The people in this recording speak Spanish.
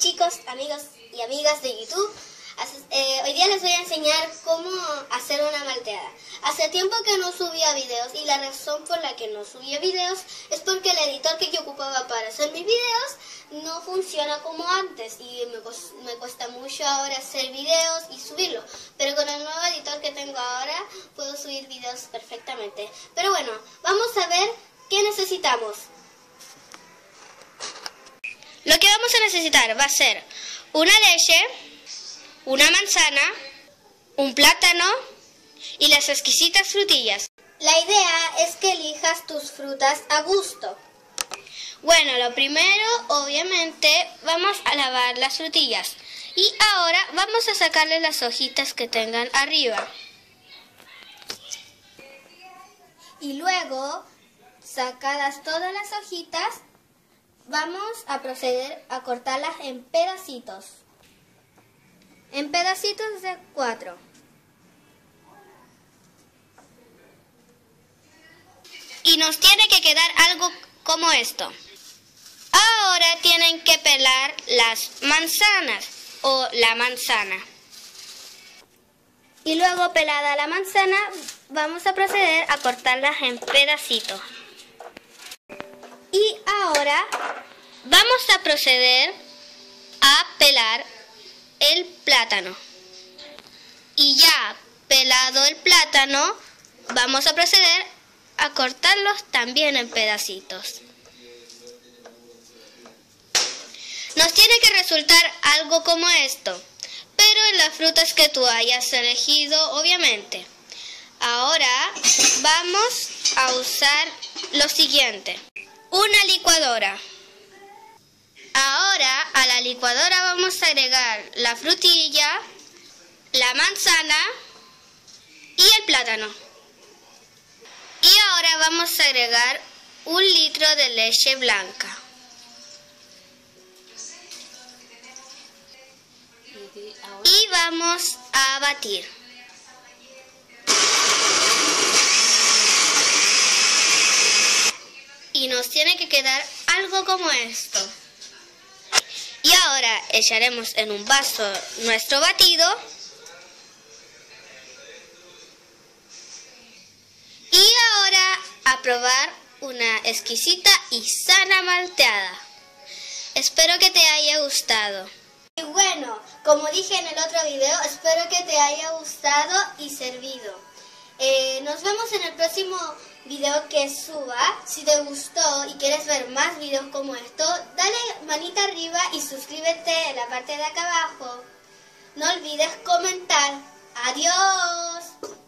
chicos, amigos y amigas de YouTube. Eh, hoy día les voy a enseñar cómo hacer una malteada. Hace tiempo que no subía videos y la razón por la que no subía videos es porque el editor que yo ocupaba para hacer mis videos no funciona como antes y me, me cuesta mucho ahora hacer videos y subirlos. Pero con el nuevo editor que tengo ahora puedo subir videos perfectamente. Pero bueno, vamos a ver qué necesitamos. Lo que vamos a necesitar va a ser una leche, una manzana, un plátano y las exquisitas frutillas. La idea es que elijas tus frutas a gusto. Bueno, lo primero, obviamente, vamos a lavar las frutillas. Y ahora vamos a sacarle las hojitas que tengan arriba. Y luego, sacadas todas las hojitas, Vamos a proceder a cortarlas en pedacitos. En pedacitos de cuatro. Y nos tiene que quedar algo como esto. Ahora tienen que pelar las manzanas o la manzana. Y luego pelada la manzana, vamos a proceder a cortarlas en pedacitos. Ahora vamos a proceder a pelar el plátano. Y ya pelado el plátano, vamos a proceder a cortarlos también en pedacitos. Nos tiene que resultar algo como esto, pero en las frutas que tú hayas elegido, obviamente. Ahora vamos a usar lo siguiente. Una licuadora. Ahora a la licuadora vamos a agregar la frutilla, la manzana y el plátano. Y ahora vamos a agregar un litro de leche blanca. Y vamos a batir. Y nos tiene que quedar algo como esto. Y ahora echaremos en un vaso nuestro batido. Y ahora a probar una exquisita y sana malteada. Espero que te haya gustado. Y bueno, como dije en el otro video, espero que te haya gustado y servido. Eh, nos vemos en el próximo video que suba. Si te gustó y quieres ver más videos como esto, dale manita arriba y suscríbete en la parte de acá abajo. No olvides comentar. Adiós.